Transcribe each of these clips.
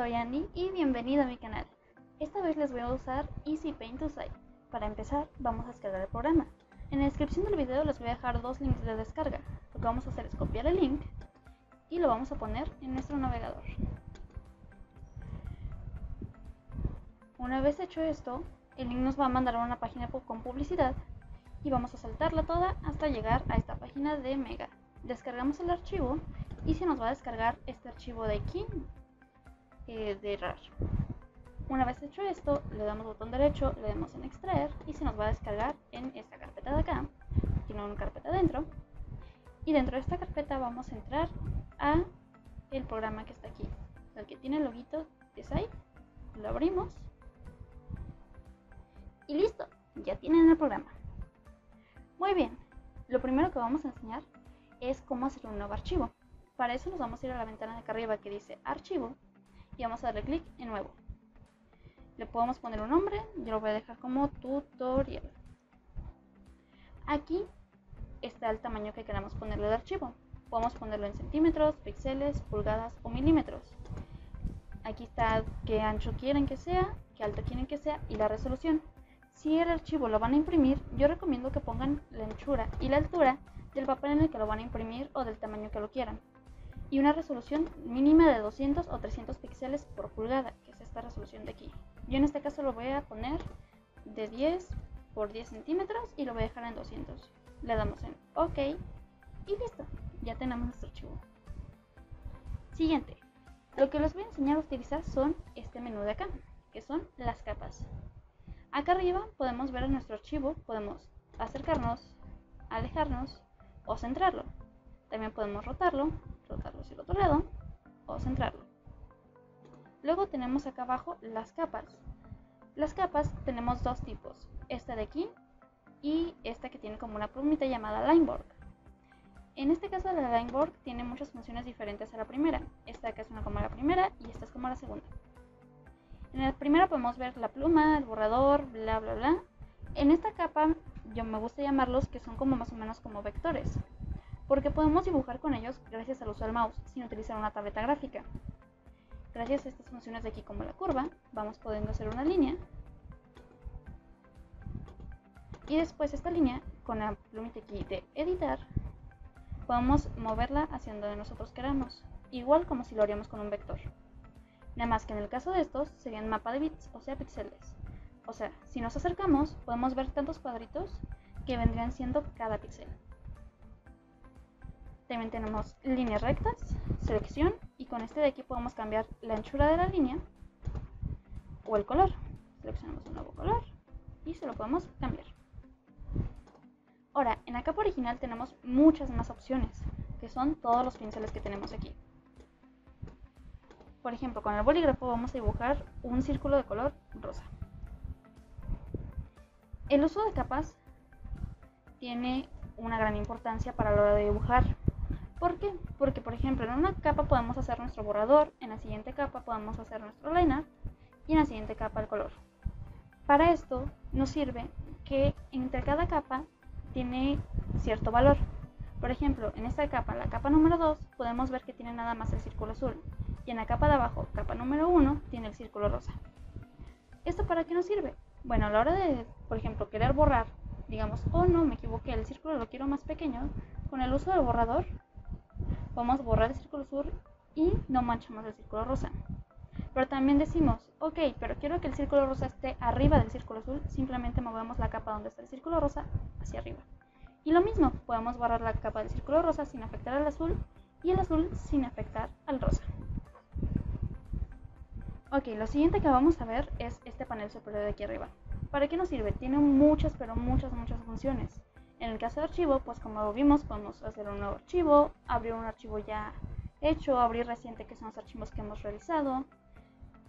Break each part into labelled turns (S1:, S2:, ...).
S1: soy Andy y bienvenido a mi canal. Esta vez les voy a usar Easy Paint to Site. Para empezar, vamos a descargar el programa. En la descripción del video les voy a dejar dos links de descarga. Lo que vamos a hacer es copiar el link y lo vamos a poner en nuestro navegador. Una vez hecho esto, el link nos va a mandar a una página con publicidad y vamos a saltarla toda hasta llegar a esta página de Mega. Descargamos el archivo y se nos va a descargar este archivo de aquí eh, de RAR. Una vez hecho esto, le damos botón derecho, le damos en extraer y se nos va a descargar en esta carpeta de acá. Tiene una carpeta dentro. Y dentro de esta carpeta vamos a entrar a el programa que está aquí, el que tiene el loguito de Site. Lo abrimos. Y listo, ya tienen el programa. Muy bien, lo primero que vamos a enseñar es cómo hacer un nuevo archivo. Para eso nos vamos a ir a la ventana de acá arriba que dice archivo y vamos a darle clic en nuevo. Le podemos poner un nombre, yo lo voy a dejar como tutorial. Aquí está el tamaño que queramos ponerle al archivo. Podemos ponerlo en centímetros, píxeles, pulgadas o milímetros. Aquí está qué ancho quieren que sea, qué alto quieren que sea y la resolución. Si el archivo lo van a imprimir, yo recomiendo que pongan la anchura y la altura del papel en el que lo van a imprimir o del tamaño que lo quieran. Y una resolución mínima de 200 o 300 píxeles por pulgada, que es esta resolución de aquí. Yo en este caso lo voy a poner de 10 por 10 centímetros y lo voy a dejar en 200. Le damos en OK y listo, ya tenemos nuestro archivo. Siguiente, lo que les voy a enseñar a utilizar son este menú de acá, que son las capas. Acá arriba podemos ver nuestro archivo, podemos acercarnos, alejarnos o centrarlo. También podemos rotarlo, rotarlo hacia el otro lado o centrarlo. Luego tenemos acá abajo las capas. Las capas tenemos dos tipos, esta de aquí y esta que tiene como una plumita llamada Lineboard. En este caso la Lineboard tiene muchas funciones diferentes a la primera. Esta acá es una como la primera y esta es como la segunda. En la primera podemos ver la pluma, el borrador, bla bla bla. En esta capa yo me gusta llamarlos que son como más o menos como vectores, porque podemos dibujar con ellos gracias al uso del mouse sin utilizar una tableta gráfica. Gracias a estas funciones de aquí como la curva, vamos pudiendo hacer una línea. Y después esta línea, con la plumita aquí de editar, podemos moverla hacia donde nosotros queramos, igual como si lo haríamos con un vector. Nada más que en el caso de estos serían mapa de bits, o sea píxeles. O sea, si nos acercamos podemos ver tantos cuadritos que vendrían siendo cada píxel. También tenemos líneas rectas, selección y con este de aquí podemos cambiar la anchura de la línea o el color. Seleccionamos un nuevo color y se lo podemos cambiar. Ahora, en la capa original tenemos muchas más opciones, que son todos los pinceles que tenemos aquí. Por ejemplo, con el bolígrafo vamos a dibujar un círculo de color rosa. El uso de capas tiene una gran importancia para la hora de dibujar. ¿Por qué? Porque, por ejemplo, en una capa podemos hacer nuestro borrador, en la siguiente capa podemos hacer nuestro liner y en la siguiente capa el color. Para esto nos sirve que entre cada capa tiene cierto valor. Por ejemplo, en esta capa, la capa número 2, podemos ver que tiene nada más el círculo azul y en la capa de abajo, capa número 1, tiene el círculo rosa. ¿Esto para qué nos sirve? Bueno, a la hora de, por ejemplo, querer borrar, digamos, oh no, me equivoqué, el círculo lo quiero más pequeño, con el uso del borrador, vamos a borrar el círculo azul y no manchamos el círculo rosa. Pero también decimos, ok, pero quiero que el círculo rosa esté arriba del círculo azul, simplemente movemos la capa donde está el círculo rosa hacia arriba. Y lo mismo, podemos borrar la capa del círculo rosa sin afectar al azul y el azul sin afectar al rosa. Ok, lo siguiente que vamos a ver es este panel superior de aquí arriba. ¿Para qué nos sirve? Tiene muchas, pero muchas, muchas funciones. En el caso de archivo, pues como vimos, podemos hacer un nuevo archivo, abrir un archivo ya hecho, abrir reciente, que son los archivos que hemos realizado,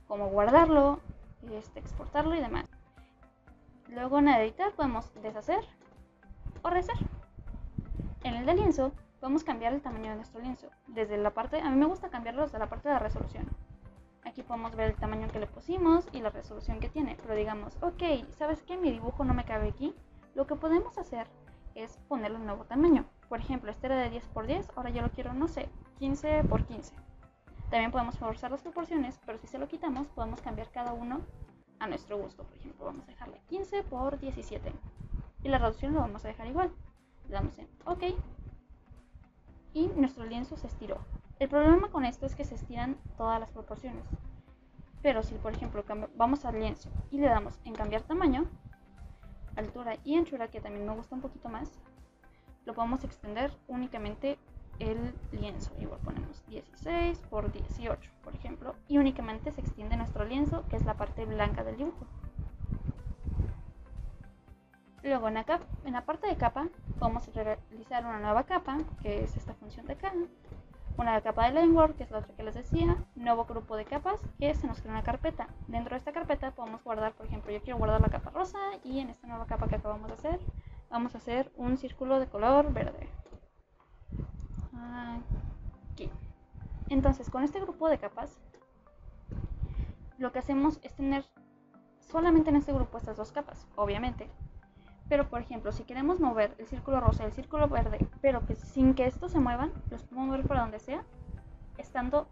S1: cómo guardarlo, este, exportarlo y demás. Luego en editar podemos deshacer o rehacer. En el de lienzo, podemos cambiar el tamaño de nuestro lienzo. Desde la parte, a mí me gusta cambiarlo desde la parte de la resolución. Aquí podemos ver el tamaño que le pusimos y la resolución que tiene. Pero digamos, ok, ¿sabes qué? Mi dibujo no me cabe aquí. Lo que podemos hacer es ponerle un nuevo tamaño. Por ejemplo, este era de 10 por 10, ahora yo lo quiero, no sé, 15 por 15. También podemos forzar las proporciones, pero si se lo quitamos, podemos cambiar cada uno a nuestro gusto. Por ejemplo, vamos a dejarle 15 por 17. Y la reducción lo vamos a dejar igual. Le damos en OK. Y nuestro lienzo se estiró. El problema con esto es que se estiran todas las proporciones. Pero si, por ejemplo, vamos al lienzo y le damos en cambiar tamaño, altura y anchura, que también me gusta un poquito más, lo podemos extender únicamente el lienzo. Igual ponemos 16 por 18, por ejemplo, y únicamente se extiende nuestro lienzo, que es la parte blanca del dibujo. Luego en la, en la parte de capa podemos realizar una nueva capa, que es esta función de acá, una capa de Limeword, que es la otra que les decía, nuevo grupo de capas, que se nos crea una carpeta. Dentro de esta carpeta podemos guardar, por ejemplo, yo quiero guardar la capa rosa y en esta nueva capa que acabamos de hacer, vamos a hacer un círculo de color verde. Aquí. Entonces, con este grupo de capas, lo que hacemos es tener solamente en este grupo estas dos capas, obviamente. Pero, por ejemplo, si queremos mover el círculo rosa y el círculo verde, pero que sin que estos se muevan, los podemos mover para donde sea, estando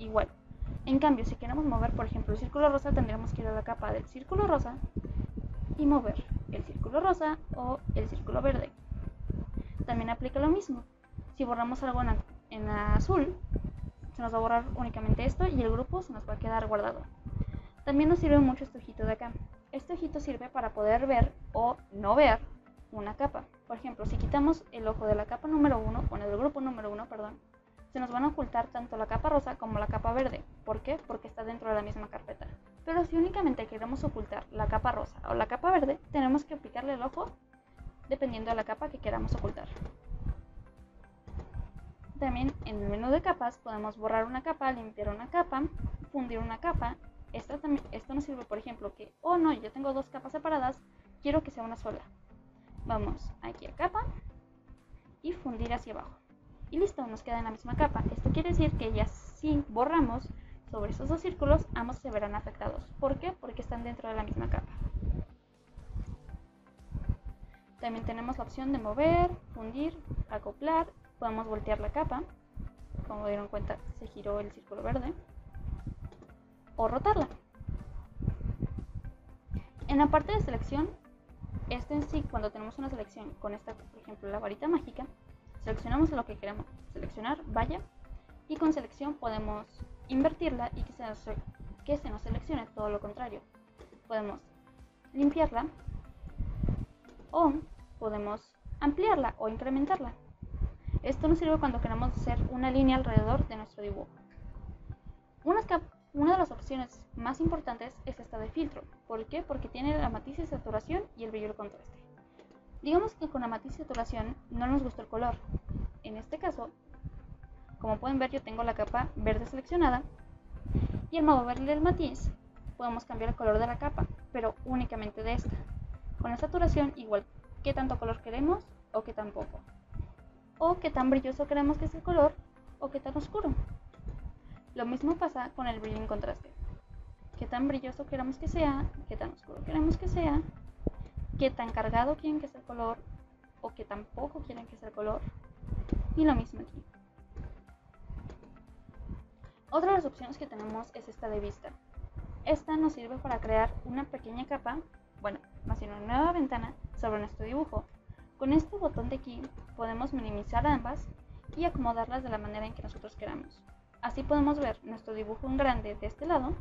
S1: igual. En cambio, si queremos mover, por ejemplo, el círculo rosa, tendríamos que ir a la capa del círculo rosa y mover el círculo rosa o el círculo verde. También aplica lo mismo. Si borramos algo en, azul, se nos va a borrar únicamente esto y el grupo se nos va a quedar guardado. También nos sirve mucho este ojito de acá. Este ojito sirve para poder ver o no ver una capa. Por ejemplo, si quitamos el ojo de la capa número 1, o del grupo número 1, perdón, se nos van a ocultar tanto la capa rosa como la capa verde. ¿Por qué? Porque está dentro de la misma carpeta. Pero si únicamente queremos ocultar la capa rosa o la capa verde, tenemos que aplicarle el ojo dependiendo de la capa que queramos ocultar. También en el menú de capas podemos borrar una capa, limpiar una capa, fundir una capa. Esto, también, nos sirve, por ejemplo, que, oh no, yo tengo dos capas separadas, quiero que sea una sola. Vamos aquí a capa y fundir hacia abajo. Y listo, nos queda en la misma capa. Esto quiere decir que ya si borramos sobre esos dos círculos, ambos se verán afectados. ¿Por qué? Porque están dentro de la misma capa. También tenemos la opción de mover, fundir, acoplar podemos voltear la capa, como dieron cuenta se giró el círculo verde, o rotarla. En la parte de selección, este en sí, cuando tenemos una selección con esta, por ejemplo, la varita mágica, seleccionamos lo que queremos seleccionar, vaya, y con selección podemos invertirla y que se nos, que se nos seleccione todo lo contrario. Podemos limpiarla o podemos ampliarla o incrementarla. Esto nos sirve cuando queremos hacer una línea alrededor de nuestro dibujo. Una, de las más importantes es esta de filtro. ¿Por qué? Porque tiene la matiz de saturación y el brillo de contraste. Digamos que con la matiz de saturación no nos gusta el color. En este caso, como pueden ver yo tengo la capa verde seleccionada y al moverle el matiz podemos cambiar el color de la capa, pero únicamente de esta. Con la saturación igual qué tanto color queremos o qué tan poco o qué tan brilloso queremos que sea el color o qué tan oscuro. Lo mismo pasa con el brillo en contraste. Qué tan brilloso queremos que sea, qué tan oscuro queremos que sea, qué tan cargado quieren que sea el color o qué tan poco quieren que sea el color. Y lo mismo aquí. Otra de las opciones que tenemos es esta de vista. Esta nos sirve para crear una pequeña capa, bueno, más bien una nueva ventana sobre nuestro dibujo con este botón de aquí podemos minimizar ambas y acomodarlas de la manera en que nosotros queramos. Así podemos ver nuestro dibujo en grande de este lado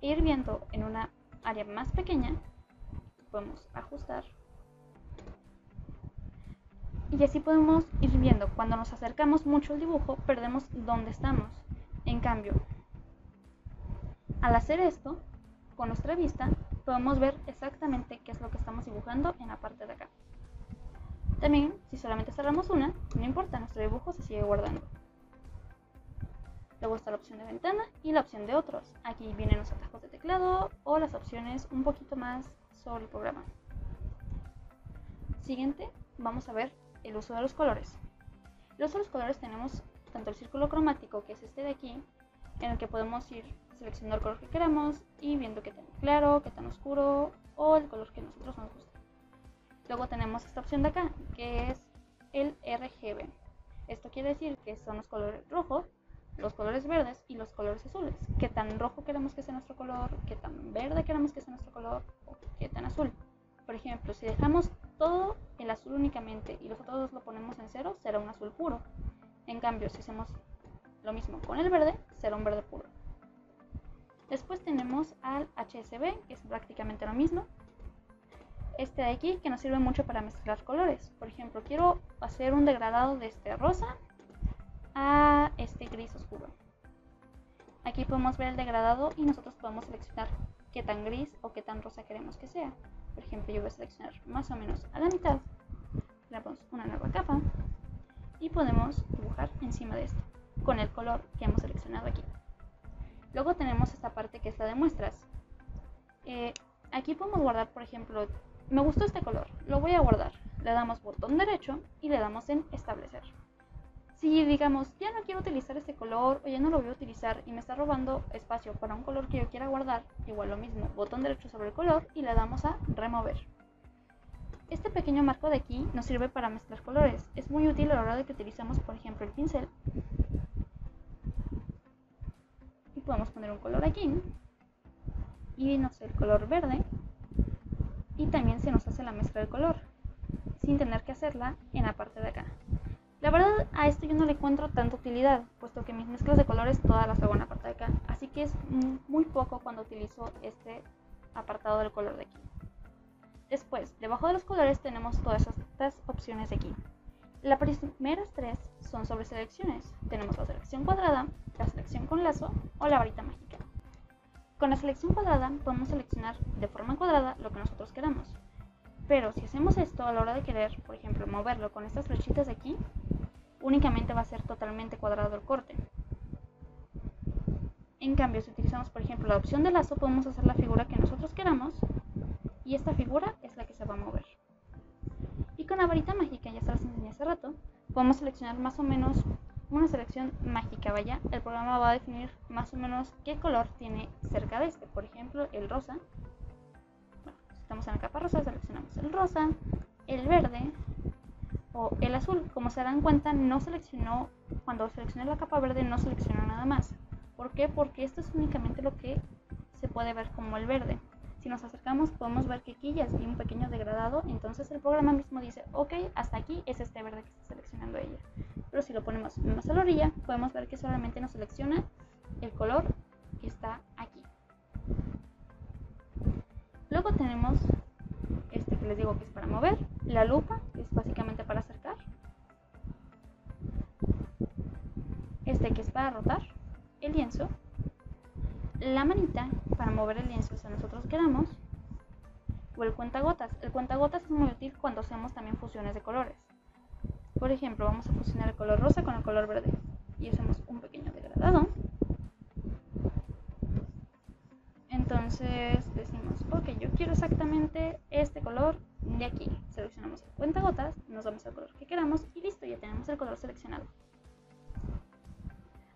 S1: ir viendo en una área más pequeña, podemos ajustar y así podemos ir viendo cuando nos acercamos mucho al dibujo perdemos dónde estamos. En cambio, al hacer esto, con nuestra vista podemos ver exactamente qué es lo que estamos dibujando en la parte de acá. También, si solamente cerramos una, no importa, nuestro dibujo se sigue guardando. Luego está la opción de ventana y la opción de otros. Aquí vienen los atajos de teclado o las opciones un poquito más sobre el programa. Siguiente, vamos a ver el uso de los colores. El uso de los colores tenemos tanto el círculo cromático, que es este de aquí, en el que podemos ir seleccionando el color que queramos y viendo qué tan claro, qué tan oscuro o el color que nosotros nos gusta. Luego tenemos esta opción de acá, que es el RGB. Esto quiere decir que son los colores rojo, los colores verdes y los colores azules. Qué tan rojo queremos que sea nuestro color, qué tan verde queremos que sea nuestro color o qué tan azul. Por ejemplo, si dejamos todo el azul únicamente y los otros dos lo ponemos en cero, será un azul puro. En cambio, si hacemos lo mismo con el verde, será un verde puro. Después tenemos al HSB, que es prácticamente lo mismo. Este de aquí, que nos sirve mucho para mezclar colores. Por ejemplo, quiero hacer un degradado de este rosa a este gris oscuro. Aquí podemos ver el degradado y nosotros podemos seleccionar qué tan gris o qué tan rosa queremos que sea. Por ejemplo, yo voy a seleccionar más o menos a la mitad. Le ponemos una nueva capa y podemos dibujar encima de esto con el color que hemos seleccionado aquí. Luego tenemos esta parte que es la de muestras. Eh, aquí podemos guardar, por ejemplo, me gustó este color, lo voy a guardar. Le damos botón derecho y le damos en establecer. Si digamos, ya no quiero utilizar este color o ya no lo voy a utilizar y me está robando espacio para un color que yo quiera guardar, igual lo mismo, botón derecho sobre el color y le damos a remover. Este pequeño marco de aquí nos sirve para mezclar colores. Es muy útil a la hora de que utilizamos, por ejemplo, el pincel podemos poner un color aquí y no sé, el color verde y también se nos hace la mezcla del color sin tener que hacerla en la parte de acá. La verdad a esto yo no le encuentro tanta utilidad, puesto que mis mezclas de colores todas las hago en la parte de acá, así que es muy poco cuando utilizo este apartado del color de aquí. Después, debajo de los colores tenemos todas estas opciones de aquí. Las primeras tres son sobre selecciones. Tenemos la selección cuadrada, la selección con lazo o la varita mágica. Con la selección cuadrada podemos seleccionar de forma cuadrada lo que nosotros queramos. Pero si hacemos esto a la hora de querer, por ejemplo, moverlo con estas flechitas de aquí, únicamente va a ser totalmente cuadrado el corte. En cambio, si utilizamos, por ejemplo, la opción de lazo, podemos hacer la figura que nosotros queramos y esta figura es la que se va a mover con la varita mágica, ya se las enseñé hace rato, podemos seleccionar más o menos una selección mágica, vaya. El programa va a definir más o menos qué color tiene cerca de este. Por ejemplo, el rosa. Estamos en la capa rosa, seleccionamos el rosa, el verde o el azul. Como se dan cuenta, no seleccionó, cuando seleccioné la capa verde, no seleccionó nada más. ¿Por qué? Porque esto es únicamente lo que se puede ver como el verde. Si nos acercamos podemos ver que aquí ya hay un pequeño degradado, entonces el programa mismo dice, ok, hasta aquí es este verde que está seleccionando ella. Pero si lo ponemos más a la orilla, podemos ver que solamente nos selecciona el color que está Luego tenemos este que les digo que es para mover, la lupa, que es básicamente para acercar, este que es para rotar, el lienzo, la manita para mover el lienzo si nosotros queramos o el cuentagotas. El cuentagotas es muy útil cuando hacemos también fusiones de colores. Por ejemplo, vamos a fusionar el color rosa con el color verde y hacemos un pequeño degradado. Entonces decimos, ok, yo quiero exactamente este color de aquí. Seleccionamos el cuentagotas, nos damos el color que queramos y listo, ya tenemos el color seleccionado.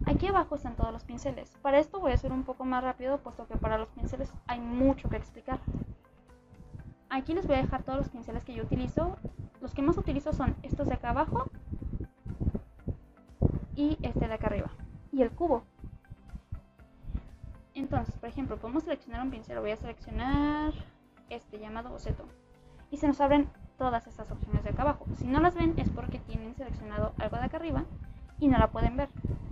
S1: Aquí abajo están todos los pinceles. Para esto voy a hacer un poco más rápido, puesto que para los pinceles hay mucho que explicar. Aquí les voy a dejar todos los pinceles que yo utilizo. Los que más utilizo son estos de acá abajo y este de acá arriba. Y el cubo. Entonces, por ejemplo, podemos seleccionar un pincel. Voy a seleccionar este llamado boceto. Y se nos abren todas estas opciones de acá abajo. Si no las ven es porque tienen seleccionado algo de acá arriba y no la pueden ver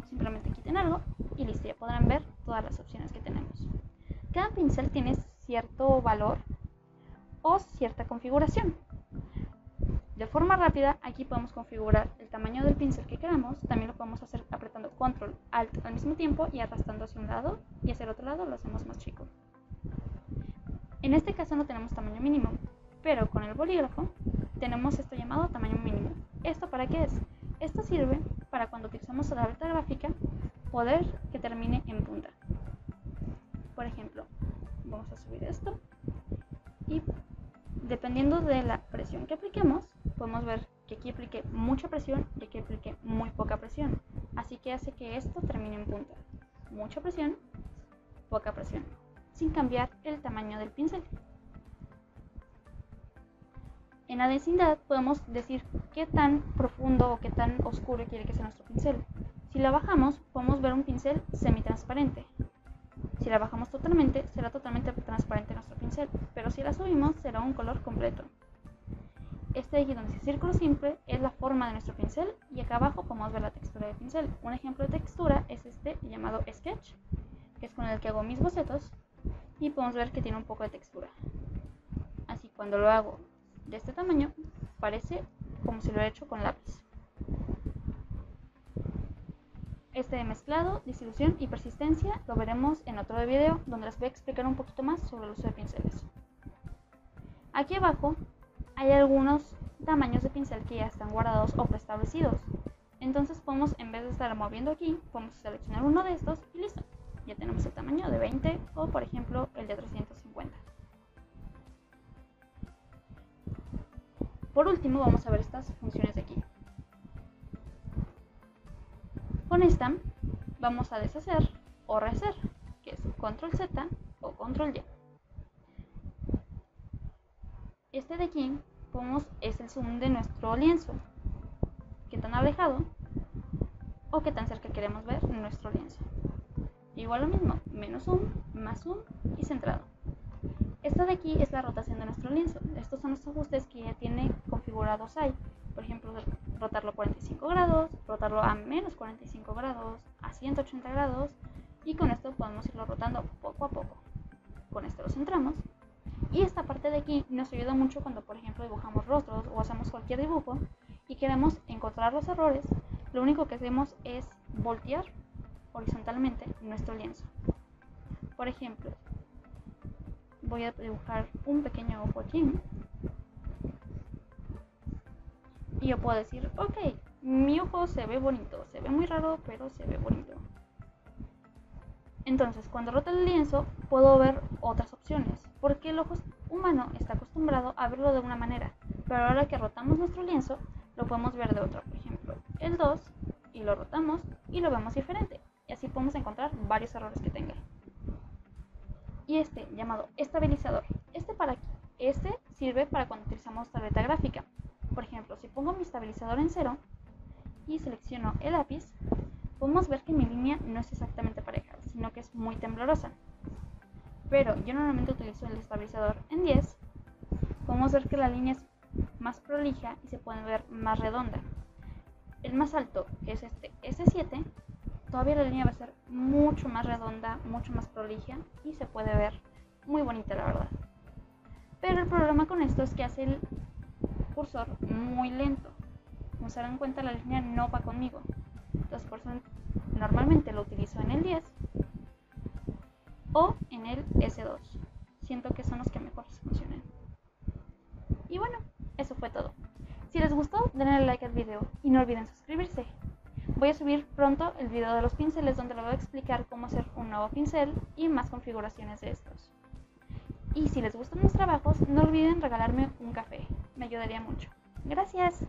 S1: simplemente quiten algo y listo, ya podrán ver todas las opciones que tenemos. Cada pincel tiene cierto valor o cierta configuración. De forma rápida, aquí podemos configurar el tamaño del pincel que queramos. También lo podemos hacer apretando Control Alt al mismo tiempo y arrastrando hacia un lado y hacia el otro lado lo hacemos más chico. En este caso no tenemos tamaño mínimo, pero con el bolígrafo tenemos esto llamado tamaño mínimo. ¿Esto para qué es? Esto sirve para cuando utilizamos la alta gráfica poder que termine en punta. Por ejemplo, vamos a subir esto y dependiendo de la presión que apliquemos, podemos ver que aquí aplique mucha presión y aquí aplique muy poca presión. Así que hace que esto termine en punta. Mucha presión, poca presión, sin cambiar el tamaño del pincel. En la densidad podemos decir qué tan profundo o qué tan oscuro quiere que sea nuestro pincel. Si la bajamos, podemos ver un pincel semitransparente. Si la bajamos totalmente, será totalmente transparente nuestro pincel, pero si la subimos, será un color completo. Este dice círculo simple es la forma de nuestro pincel y acá abajo podemos ver la textura del pincel. Un ejemplo de textura es este llamado Sketch, que es con el que hago mis bocetos y podemos ver que tiene un poco de textura. Así cuando lo hago de este tamaño, parece como si lo he hecho con lápiz. Este de mezclado, distribución y persistencia lo veremos en otro video donde les voy a explicar un poquito más sobre el uso de pinceles. Aquí abajo hay algunos tamaños de pincel que ya están guardados o preestablecidos. Entonces podemos, en vez de estar moviendo aquí, podemos seleccionar uno de estos y listo. Ya tenemos el tamaño de 20 o por ejemplo el de 350. Por último vamos a ver estas funciones de aquí. Con esta vamos a deshacer o rehacer, que es control Z o control Y. Este de aquí es el zoom de nuestro lienzo. Qué tan alejado o qué tan cerca queremos ver nuestro lienzo. Igual lo mismo, menos zoom, más zoom y centrado. Esta de aquí es la rotación de nuestro lienzo. Estos son los ajustes que ya tiene configurados ahí. Por ejemplo, rotarlo 45 grados, rotarlo a menos 45 grados, a 180 grados y con esto podemos irlo rotando poco a poco. Con esto lo centramos y esta parte de aquí nos ayuda mucho cuando, por ejemplo, dibujamos rostros o hacemos cualquier dibujo y queremos encontrar los errores. Lo único que hacemos es voltear horizontalmente nuestro lienzo. Por ejemplo, voy a dibujar un pequeño ojo aquí. Y yo puedo decir, ok, mi ojo se ve bonito, se ve muy raro, pero se ve bonito. Entonces, cuando roto el lienzo, puedo ver otras opciones, porque el ojo humano está acostumbrado a verlo de una manera, pero ahora que rotamos nuestro lienzo, lo podemos ver de otra. Por ejemplo, el 2, y lo rotamos y lo vemos diferente, y así podemos encontrar varios errores que tenga. Y este, llamado estabilizador, este, para, este sirve para cuando utilizamos tableta gráfica. Por ejemplo, si pongo mi estabilizador en cero y selecciono el lápiz, podemos ver que mi línea no es exactamente pareja sino que es muy temblorosa. Pero yo normalmente utilizo el estabilizador en 10. Podemos ver que la línea es más prolija y se puede ver más redonda. El más alto, que es este S7, todavía la línea va a ser mucho más redonda, mucho más prolija y se puede ver muy bonita la verdad. Pero el problema con esto es que hace el cursor muy lento. Como se dan cuenta la línea no va conmigo. Entonces normalmente lo utilizo en el 10 en el S2. Siento que son los que mejor funcionan. Y bueno, eso fue todo. Si les gustó, denle like al video y no olviden suscribirse. Voy a subir pronto el video de los pinceles donde les voy a explicar cómo hacer un nuevo pincel y más configuraciones de estos. Y si les gustan mis trabajos, no olviden regalarme un café, me ayudaría mucho. Gracias.